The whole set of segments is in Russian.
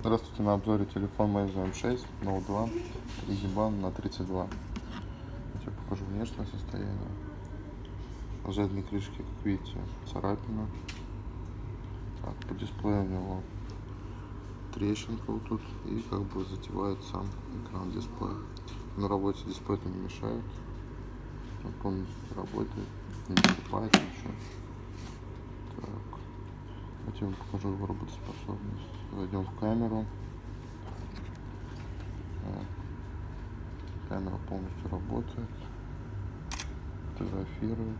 Здравствуйте, на обзоре телефон Meizu M6 Note 2 3 гиба на 32. Я тебе покажу внешнее состояние. На задней крышке, как видите, царапина. Так, по дисплею у него трещинка вот тут и как бы затевает сам экран дисплея. На работе дисплей это не мешает. Он работает, не наступает ничего. Давайте покажу его работоспособность. Зайдем в камеру. Так. Камера полностью работает. Фотографирует.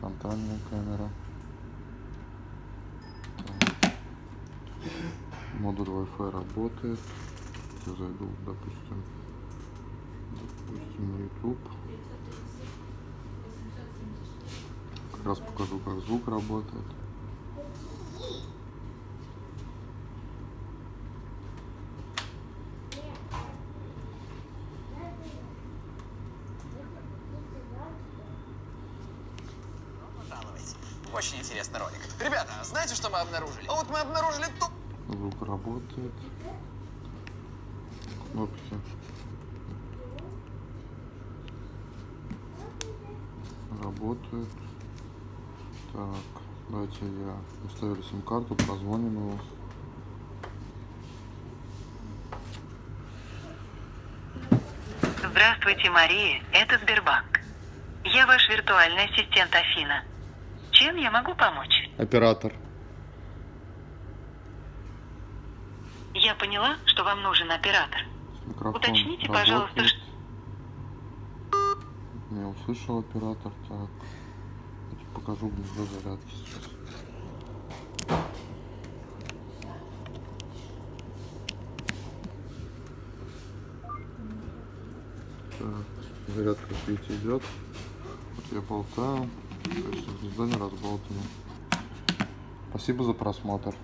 Фронтальная камера. Модуль Wi-Fi работает. Я зайду, допустим, допустим, на YouTube. Как раз покажу, как звук работает. Очень интересный ролик. Ребята, знаете, что мы обнаружили? А вот мы обнаружили ту... Звук работает. Кнопки. Работают. Так, давайте я оставили сим-карту, прозвоним его. Здравствуйте, Мария. Это Сбербанк. Я ваш виртуальный ассистент Афина. Чем я могу помочь? Оператор. Я поняла, что вам нужен оператор. Микрофон Уточните, пожалуйста, работает. что... Не услышал оператор. Так. Я тебе покажу гнездо зарядки сейчас. Так, зарядка, видите, идет. Вот я болтаю. То есть не разболтано. Спасибо за просмотр.